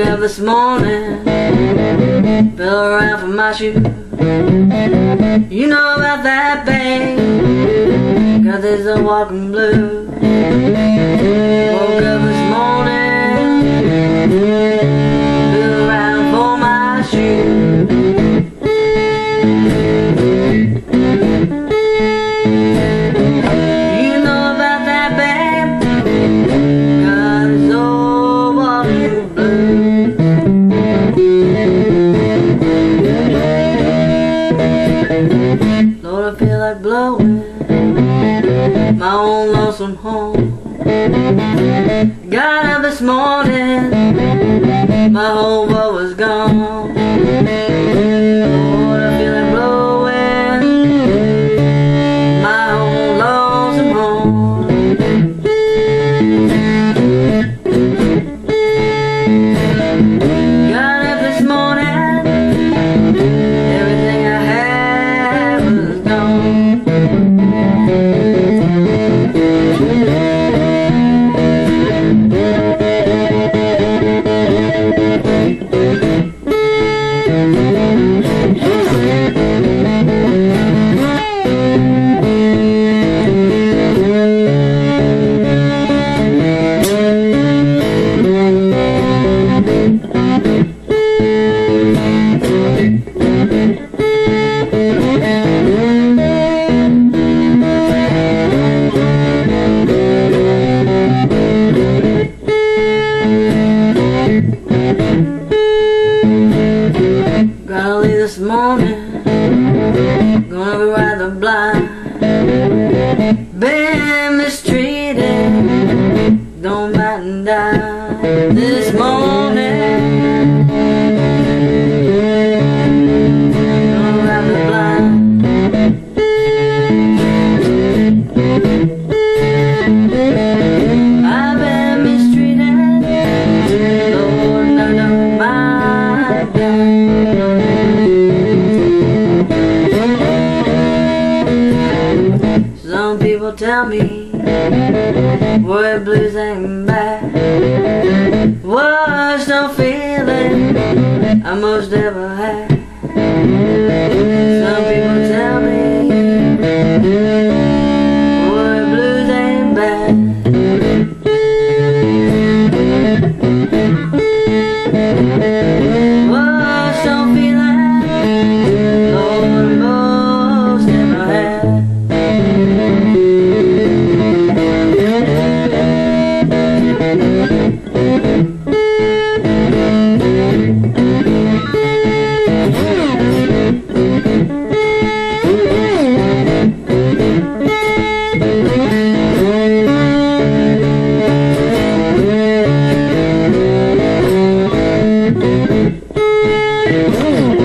Up this morning, fell around for my shoe. You know about that, babe. Got this a walking blue. Lonesome home. Got up this morning, my whole world was gone. Morning, gonna be rather blind. Been mistreated, don't and die. This morning, people tell me word blues ain't bad. Worst no feeling I most ever had. Some people tell me word blues ain't bad. Mm-hmm.